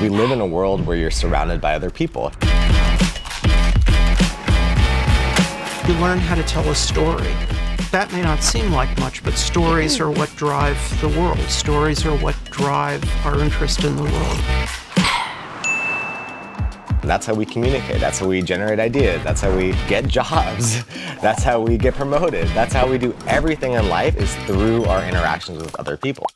We live in a world where you're surrounded by other people. You learn how to tell a story. That may not seem like much, but stories are what drive the world. Stories are what drive our interest in the world. That's how we communicate. That's how we generate ideas. That's how we get jobs. That's how we get promoted. That's how we do everything in life is through our interactions with other people.